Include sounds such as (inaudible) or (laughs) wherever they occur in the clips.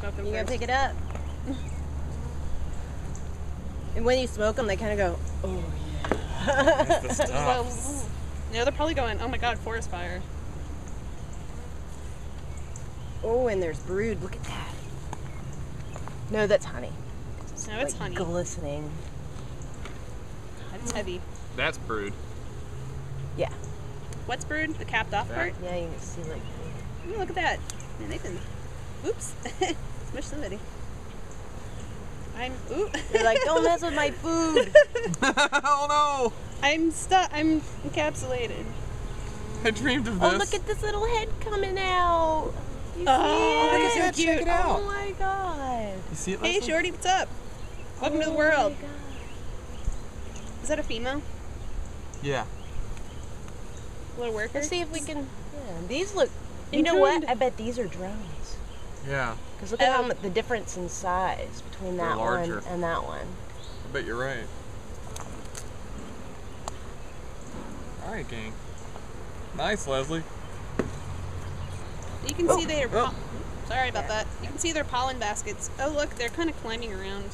smoke them You gonna pick it up? (laughs) and when you smoke them, they kind of go, oh That's the (laughs) Well, stuff. no, they're probably going, oh my god, forest fire. Oh, and there's brood. Look at that. No, that's honey. No, it's Like honey. Glistening. That's heavy. That's brood. Yeah. What's brood? The capped off That. part? Yeah, you can see like. Ooh, look at that. Man, they've been. Oops. (laughs) Smush somebody. I'm. Ooh. They're like, don't mess with my (laughs) food. (laughs) oh no. I'm stuck. I'm encapsulated. I dreamed of oh, this. Oh, look at this little head coming out. You oh, see Oh, it? look at so cute. Check it oh, out. Oh my god. You see it? Hey, Leslie? Shorty, what's up? Welcome to the Oh world. my God. Is that a female? Yeah. Little worker? Let's see if we can. Yeah, these look. You know what? I bet these are drones. Yeah. Because look at how Um, the difference in size between that one and that one. I bet you're right. All right, gang. Nice, Leslie. You can see their. Oh. Sorry about that. You can see their pollen baskets. Oh, look, they're kind of climbing around.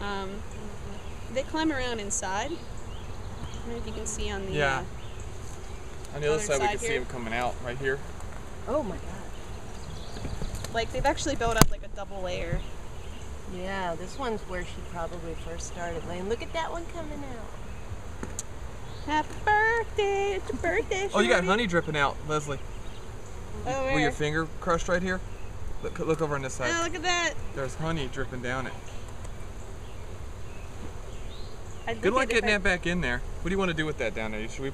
Um, they climb around inside. I don't know if you can see on the. Yeah. Uh, On the other Other side, we side can see them coming out right here. Oh my god. Like they've actually built up like a double layer. Yeah, this one's where she probably first started laying. Look at that one coming out. Happy birthday! It's your birthday. Oh, you got honey dripping out, Leslie. Oh, Where your finger crushed right here? Look, look over on this side. Oh, look at that. There's honey dripping down it. I'd Good luck getting I- that back in there. What do you want to do with that down there? Should we